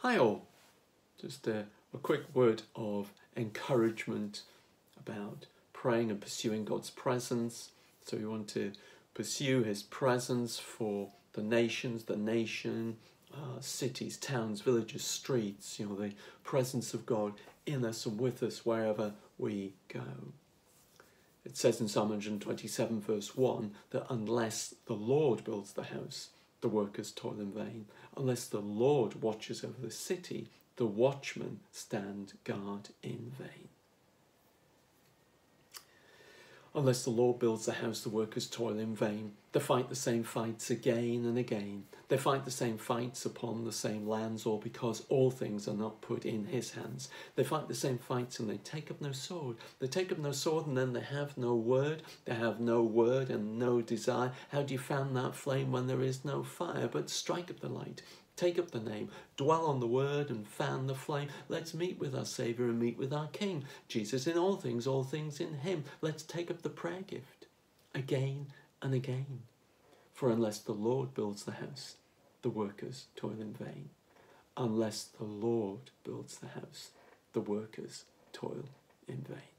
Hi, all. Just a, a quick word of encouragement about praying and pursuing God's presence. So, we want to pursue His presence for the nations, the nation, uh, cities, towns, villages, streets, you know, the presence of God in us and with us wherever we go. It says in Psalm 127, verse 1, that unless the Lord builds the house, the workers toil in vain. Unless the Lord watches over the city, the watchmen stand guard in vain. Unless the Lord builds the house, the workers toil in vain. They fight the same fights again and again. They fight the same fights upon the same lands, all because all things are not put in his hands. They fight the same fights and they take up no sword. They take up no sword and then they have no word. They have no word and no desire. How do you fan that flame when there is no fire? But strike up the light. Take up the name, dwell on the word, and fan the flame. Let's meet with our Saviour and meet with our King. Jesus in all things, all things in Him. Let's take up the prayer gift again and again. For unless the Lord builds the house, the workers toil in vain. Unless the Lord builds the house, the workers toil in vain.